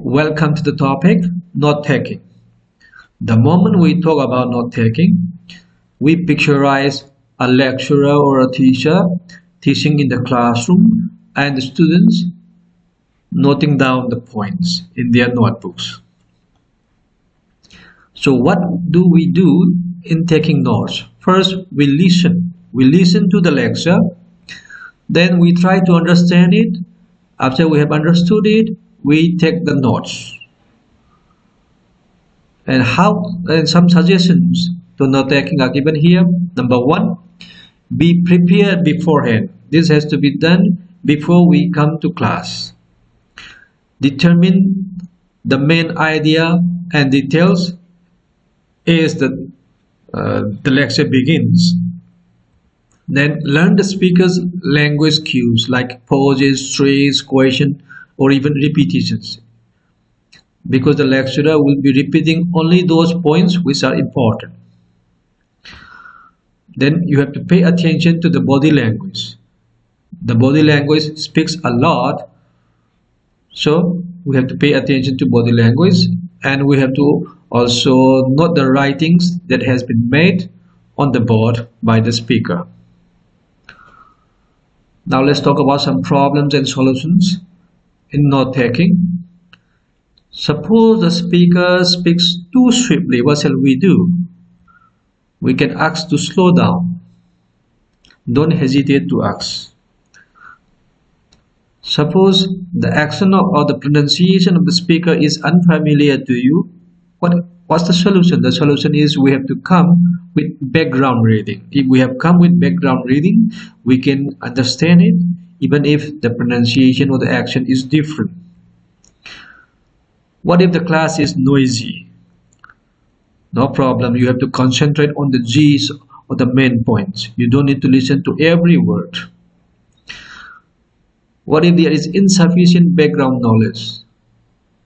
Welcome to the topic note taking. The moment we talk about note taking, we picturize a lecturer or a teacher teaching in the classroom and the students noting down the points in their notebooks. So what do we do in taking notes? First, we listen. We listen to the lecture. Then we try to understand it. After we have understood it, we take the notes. And how and some suggestions to note taking are given here. Number one, be prepared beforehand. This has to be done before we come to class. Determine the main idea and details as the, uh, the lecture begins. Then learn the speaker's language cues like pauses, strays, question, or even repetitions. Because the lecturer will be repeating only those points which are important. Then you have to pay attention to the body language. The body language speaks a lot, so we have to pay attention to body language and we have to also note the writings that has been made on the board by the speaker. Now let's talk about some problems and solutions in note taking. Suppose the speaker speaks too swiftly, what shall we do? We can ask to slow down. Don't hesitate to ask. Suppose the accent or the pronunciation of the speaker is unfamiliar to you. What what's the solution? The solution is we have to come with background reading. If we have come with background reading, we can understand it even if the pronunciation or the action is different. What if the class is noisy? No problem, you have to concentrate on the G's or the main points. You don't need to listen to every word. What if there is insufficient background knowledge?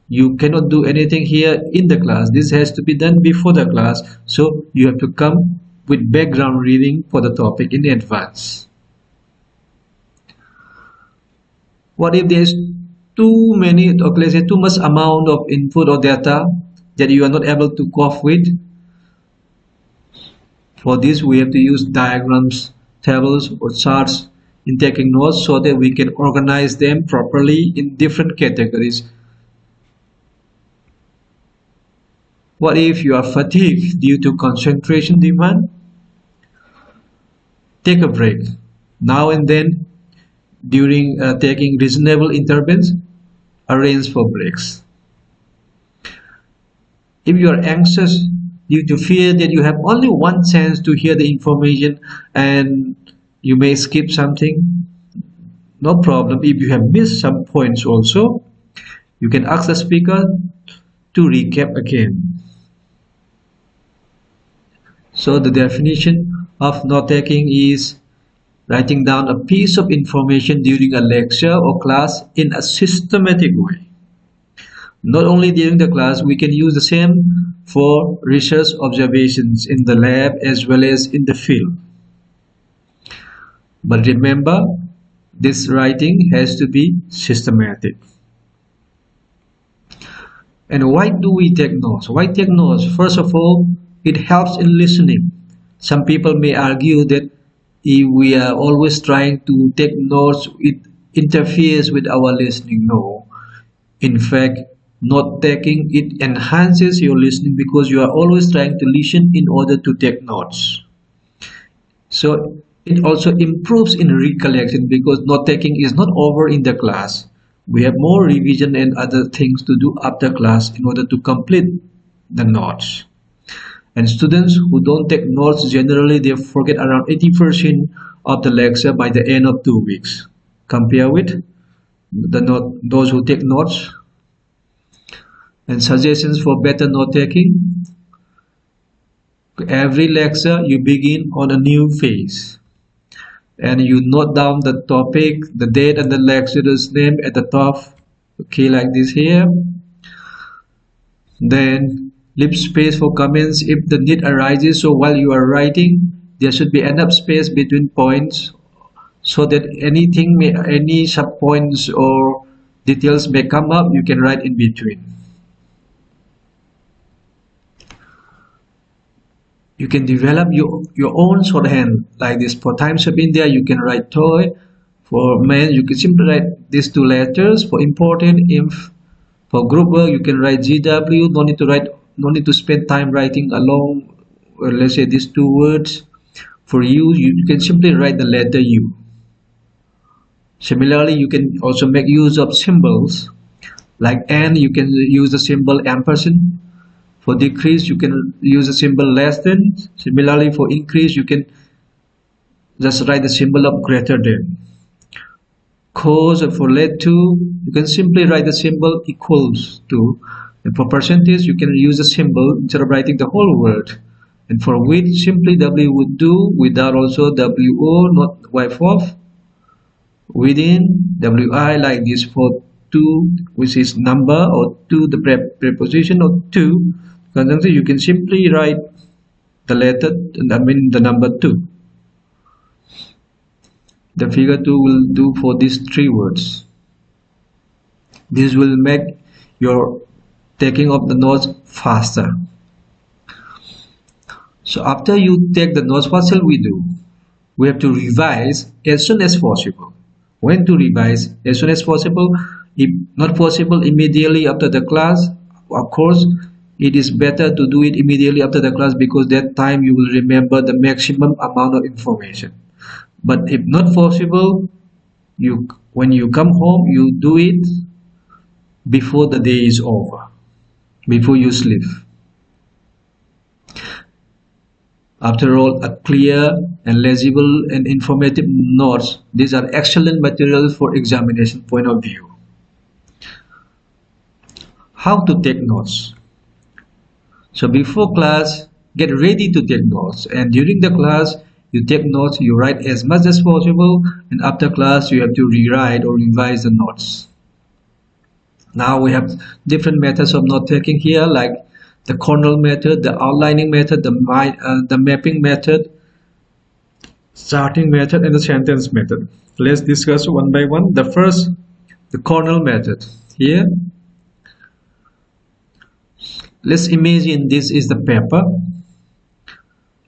You cannot do anything here in the class. This has to be done before the class. So you have to come with background reading for the topic in advance. What if there is too many, or let's say too much amount of input or data that you are not able to cope with? For this, we have to use diagrams, tables, or charts in taking notes so that we can organize them properly in different categories. What if you are fatigued due to concentration demand? Take a break. Now and then, during uh, taking reasonable intervals, arrange for breaks. If you are anxious due to fear that you have only one chance to hear the information and you may skip something no problem if you have missed some points also you can ask the speaker to recap again so the definition of note taking is writing down a piece of information during a lecture or class in a systematic way not only during the class we can use the same for research observations in the lab as well as in the field but remember, this writing has to be systematic. And why do we take notes? Why take notes? First of all, it helps in listening. Some people may argue that we are always trying to take notes, it interferes with our listening. No. In fact, not taking, it enhances your listening because you are always trying to listen in order to take notes. So it also improves in recollection because note taking is not over in the class. We have more revision and other things to do after class in order to complete the notes. And students who don't take notes generally they forget around 80% of the lecture by the end of two weeks. Compare with the note those who take notes and suggestions for better note taking. Every lecture you begin on a new phase and you note down the topic the date and the lecturer's name at the top okay like this here then leave space for comments. If the need arises so while you are writing there should be enough space between points so that anything may any sub points or details may come up you can write in between. You can develop your your own shorthand like this. For times of india you can write toy. For men you can simply write these two letters. For important if for group work you can write gw no need to write no need to spend time writing along uh, let's say these two words for you you can simply write the letter u Similarly, you can also make use of symbols like n you can use the symbol ampersand. For decrease, you can use the symbol less than. Similarly, for increase, you can just write the symbol of greater than. Cos for let to, you can simply write the symbol equals to. And for percentage, you can use the symbol instead of writing the whole word. And for width, simply W would do without also WO, not wipe off within wi like this for 2 which is number or to the pre preposition or to conjunction you can simply write the letter I mean the number 2 the figure 2 will do for these three words. This will make your taking of the notes faster. So after you take the notes what shall we do? We have to revise as soon as possible. When to revise? As soon as possible. If not possible immediately after the class of course it is better to do it immediately after the class because that time you will remember the maximum amount of information. But if not possible you when you come home you do it before the day is over before you sleep After all, a clear and legible and informative notes, these are excellent materials for examination point of view. How to take notes? So before class, get ready to take notes and during the class, you take notes, you write as much as possible and after class, you have to rewrite or revise the notes. Now we have different methods of note taking here like the Cornell method, the outlining method, the, uh, the mapping method, charting method, and the sentence method. Let's discuss one by one. The first, the Cornell method. Here, let's imagine this is the paper.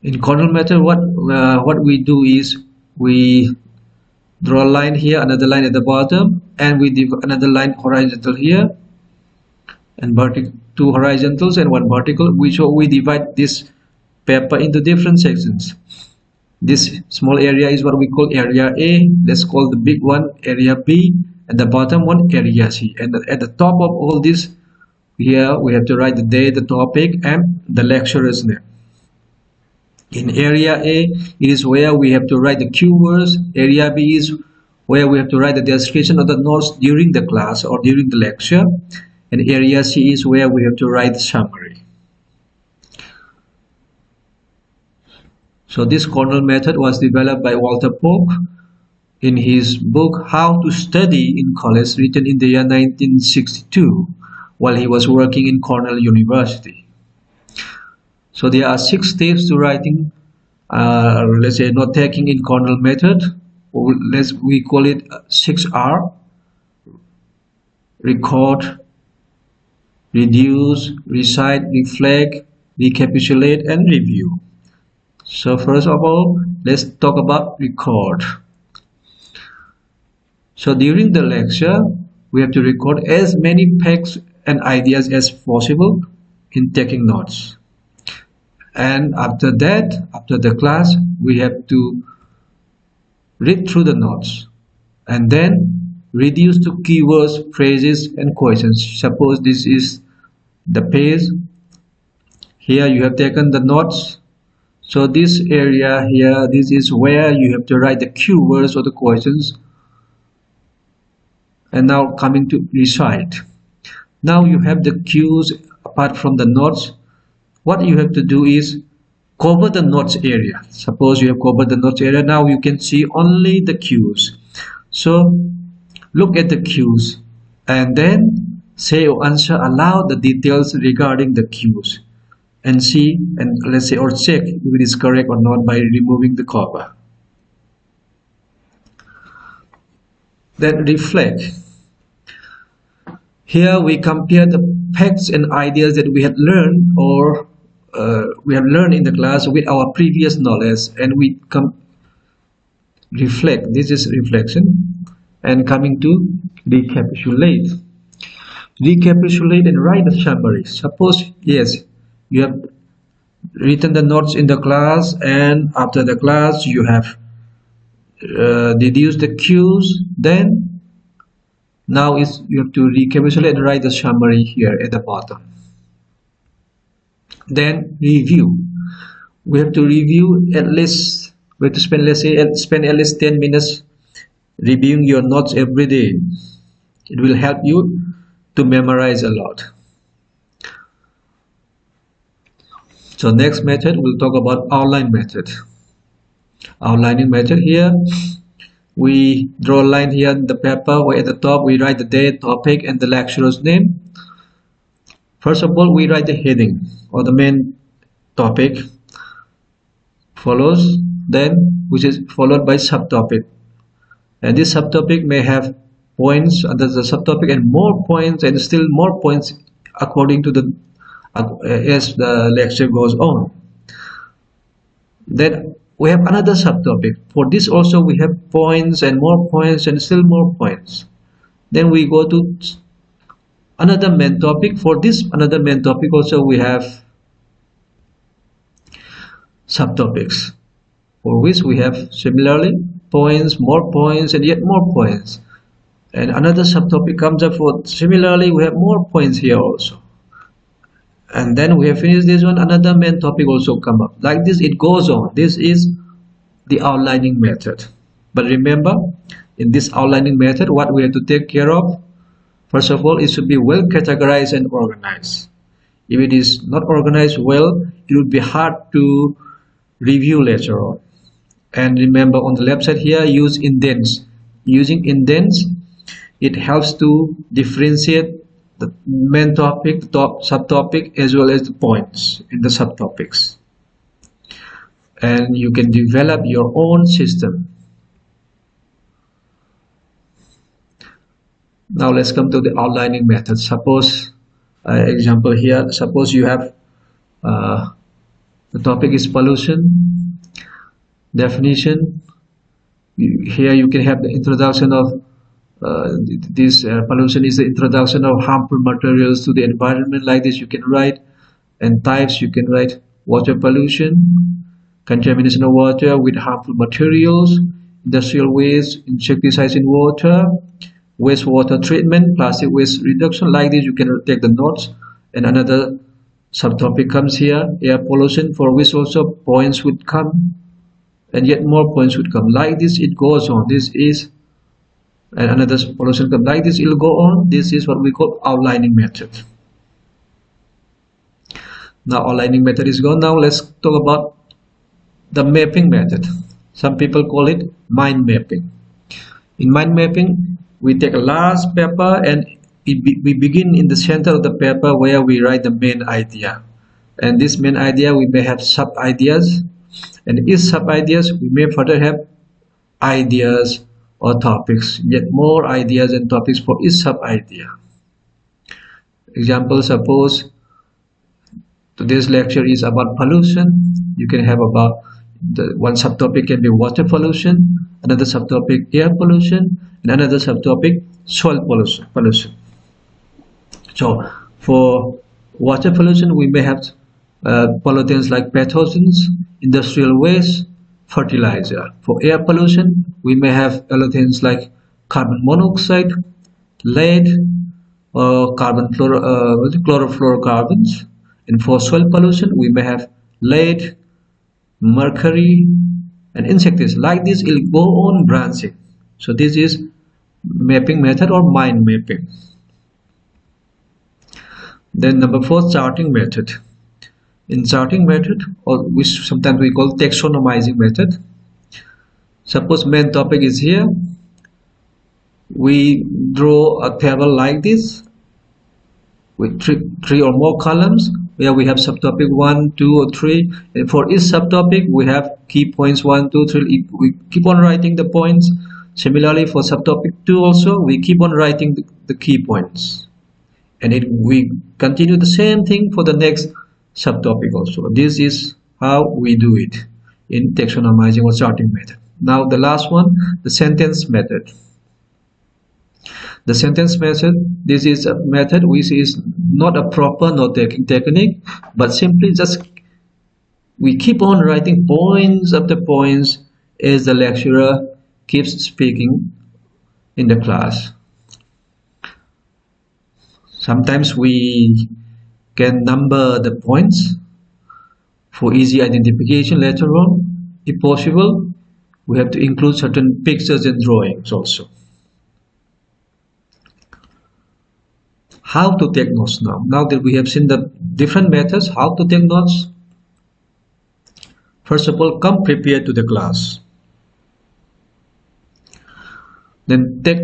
In Cornell method, what uh, what we do is we draw a line here, another line at the bottom, and we do another line horizontal here, and vertical two horizontals and one vertical. Which we divide this paper into different sections. This small area is what we call area A. Let's call the big one area B and the bottom one area C. And at the top of all this here we have to write the day the topic and the lecturer's name in area A it is where we have to write the keywords area B is where we have to write the description of the notes during the class or during the lecture and area C is where we have to write the summary. So this Cornell method was developed by Walter Pauk in his book How to Study in College written in the year 1962 while he was working in Cornell University. So there are six steps to writing, uh, let's say not taking in Cornell method, or let's we call it 6R, record, reduce, recite, reflect, recapitulate, and review. So first of all, let's talk about record. So during the lecture, we have to record as many facts and ideas as possible in taking notes. And after that, after the class, we have to read through the notes and then reduce to keywords, phrases, and questions. Suppose this is the page. Here you have taken the notes. So this area here this is where you have to write the keywords or the questions. And now coming to recite. Now you have the cues apart from the notes what you have to do is cover the notes area. Suppose you have covered the notes area now you can see only the cues. So look at the cues and then say or answer aloud the details regarding the cues and see and let's say or check if it is correct or not by removing the cover. Then reflect. Here we compare the facts and ideas that we had learned or uh, we have learned in the class with our previous knowledge and we come reflect this is reflection and coming to recapitulate. Recapitulate and write a summary. Suppose yes you have written the notes in the class and after the class you have uh, deduced the cues then now is you have to recapitulate and write the summary here at the bottom then review. We have to review at least we have to spend let's say spend at least 10 minutes reviewing your notes every day. It will help you to memorize a lot. So next method we'll talk about outline method. Outlining method here we draw a line here in the paper where at the top we write the date topic and the lecturer's name first of all we write the heading or the main topic follows then which is followed by subtopic. And this subtopic may have points under the subtopic and more points and still more points according to the uh, as the lecture goes on. Then we have another subtopic. For this also we have points and more points and still more points. Then we go to another main topic. For this another main topic also we have subtopics for which we have similarly points more points and yet more points. And another subtopic comes up for similarly we have more points here also. And then we have finished this one another main topic also come up. Like this it goes on. This is the outlining method. But remember in this outlining method what we have to take care of first of all it should be well categorized and organized. If it is not organized well it would be hard to review later on. And remember on the left side here use indents. Using indents it helps to differentiate the main topic top subtopic as well as the points in the subtopics. And you can develop your own system now let's come to the outlining method. Suppose uh, example here. Suppose you have uh, the topic is pollution. Definition. Here you can have the introduction of uh, this uh, pollution is the introduction of harmful materials to the environment. Like this you can write. And types you can write water pollution contamination of water with harmful materials industrial waste insecticides in water wastewater treatment plastic waste reduction. Like this you can take the notes. And another subtopic comes here. Air pollution for which also points would come. And yet more points would come. Like this it goes on. This is and another pollution comes. Like this it will go on. This is what we call outlining method. Now outlining method is gone. Now let's talk about the mapping method. Some people call it mind mapping. In mind mapping we take a large paper and we begin in the center of the paper where we write the main idea. And this main idea we may have sub ideas. And each sub ideas we may further have ideas or topics yet more ideas and topics for each sub idea. Example suppose today's lecture is about pollution. You can have about the one subtopic can be water pollution another subtopic air pollution and another subtopic soil pollution so for water pollution, we may have uh, pollutants like pathogens, industrial waste, fertilizer. For air pollution, we may have pollutants like carbon monoxide, lead, or carbon fluoro, uh, chlorofluorocarbons. And for soil pollution, we may have lead, mercury, and insecticides. Like this, it will go on branching. So this is mapping method or mind mapping. Then number four, charting method. In charting method, or which sometimes we call taxonomizing method, suppose main topic is here. We draw a table like this with three, three or more columns where we have subtopic one, two, or three. And for each subtopic, we have key points one, two, three. We keep on writing the points. Similarly, for subtopic two also, we keep on writing the, the key points and it we continue the same thing for the next subtopic also this is how we do it in taxonomizing or sorting method now the last one the sentence method the sentence method this is a method which is not a proper note taking technique but simply just we keep on writing points after points as the lecturer keeps speaking in the class. Sometimes we can number the points for easy identification later on. If possible we have to include certain pictures and drawings also how to take notes now. Now that we have seen the different methods how to take notes. First of all come prepared to the class. Then take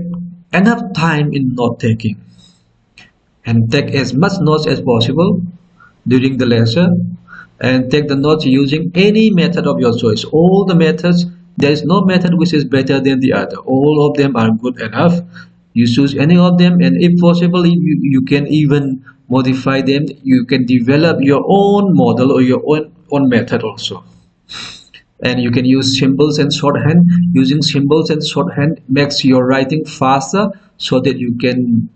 enough time in note taking. And take as much notes as possible during the lecture. And take the notes using any method of your choice. All the methods there is no method which is better than the other. All of them are good enough you choose any of them and if possible you, you can even modify them. You can develop your own model or your own, own method also. And you can use symbols and shorthand. Using symbols and shorthand makes your writing faster so that you can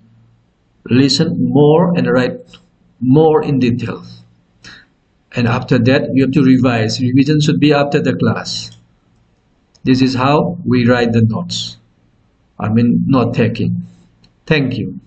listen more and write more in detail. And after that you have to revise. Revision should be after the class. This is how we write the notes I mean not taking. Thank you